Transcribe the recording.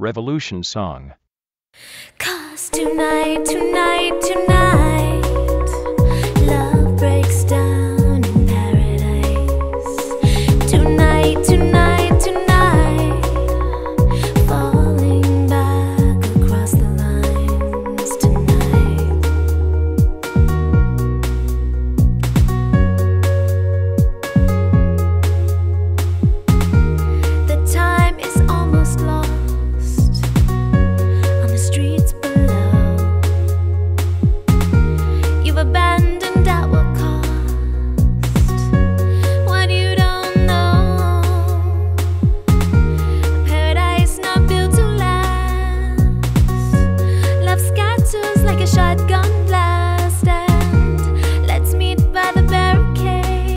Revolution Song. Cause tonight, tonight, tonight.